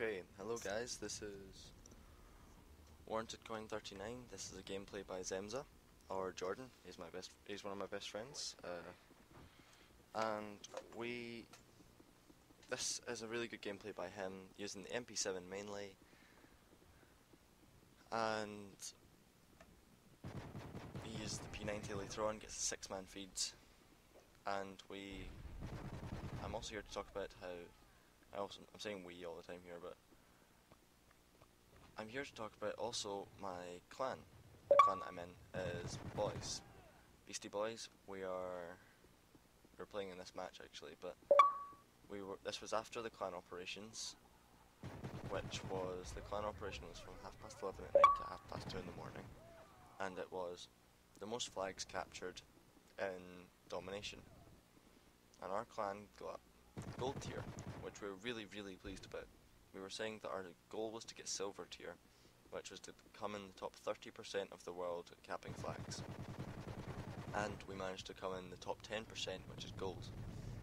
Okay, hello guys, this is Warranted Coin 39. This is a gameplay by Zemsa, or Jordan, he's my best he's one of my best friends. Uh, and we this is a really good gameplay by him using the MP7 mainly. And he used the P90 later on, gets the six man feeds. And we I'm also here to talk about how I also I'm saying we all the time here, but I'm here to talk about also my clan. The clan I'm in is Boys, Beastie Boys. We are we're playing in this match actually, but we were this was after the clan operations, which was the clan operation was from half past eleven at night to half past two in the morning, and it was the most flags captured in domination, and our clan got gold tier, which we were really, really pleased about. We were saying that our goal was to get silver tier, which was to come in the top 30% of the world capping flags. And we managed to come in the top 10%, which is gold,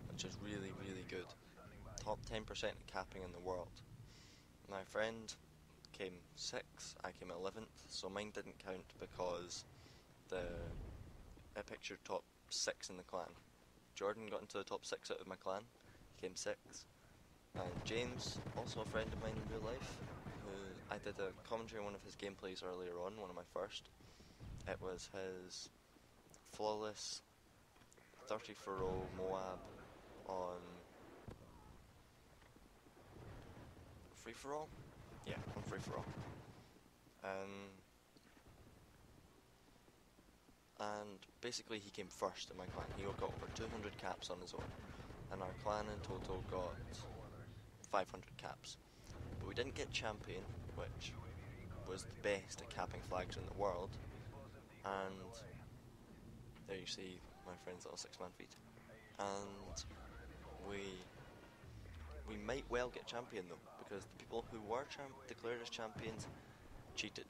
which is really, really good. Top 10% at capping in the world. My friend came 6th, I came 11th, so mine didn't count because the I pictured top 6 in the clan. Jordan got into the top 6 out of my clan, he came sixth. And James, also a friend of mine in real life, who I did a commentary on one of his gameplays earlier on, one of my first. It was his flawless 30 for row Moab on free for all? Yeah, on free for all. Um, and basically he came first in my clan. He got over 200 caps on his own and our clan in total got 500 caps. But we didn't get champion, which was the best at capping flags in the world. And there you see my friend's little six man feet. And we we might well get champion though, because the people who were declared as champions cheated.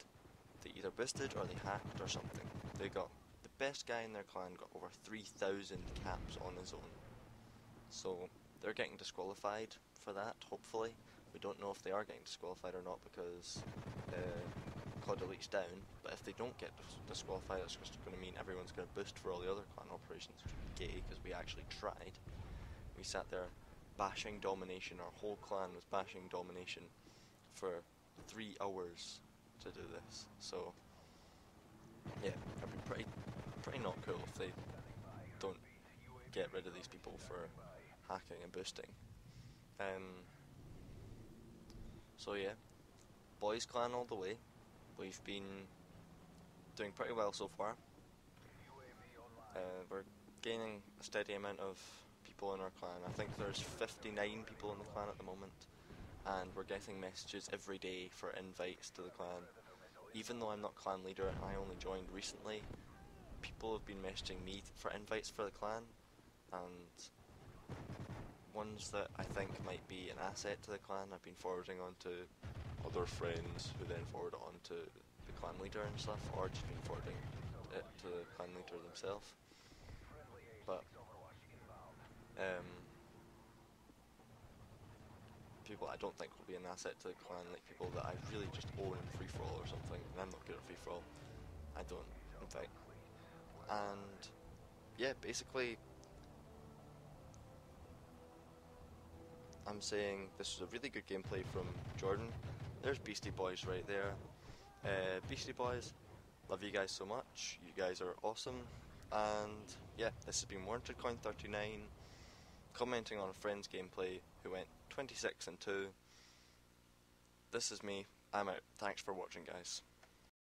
They either boosted or they hacked or something. They got the best guy in their clan got over 3,000 caps on his own. So they're getting disqualified for that, hopefully. We don't know if they are getting disqualified or not because uh, COD Elite's down. But if they don't get dis- disqualified, it's just going to mean everyone's going to boost for all the other clan operations, which would be gay because we actually tried. We sat there bashing domination. Our whole clan was bashing domination for three hours to do this. So yeah, it'd be pretty pretty not cool if they don't get rid of these people for hacking and boosting. Um, so yeah, boys clan all the way. We've been doing pretty well so far. Uh, we're gaining a steady amount of people in our clan. I think there's 59 people in the clan at the moment, and we're getting messages every day for invites to the clan. Even though I'm not clan leader and I only joined recently, people have been messaging me for invites for the clan, and ones that I think might be an asset to the clan I've been forwarding on to other friends who then forward on to the clan leader and stuff, or just been forwarding it to the clan leader themselves. But um, people I don't think will be an asset to the clan, like people that I really just own in free for all or something, and I'm not good at free for all. I don't, in fact. And yeah, basically I'm saying this was a really good gameplay from Jordan. There's Beastie Boys right there. Uh, Beastie Boys, love you guys so much. You guys are awesome. And yeah, this has been Warranted Coin 39, commenting on a friend's gameplay who went 26 and 2. This is me. I'm out. Thanks for watching, guys.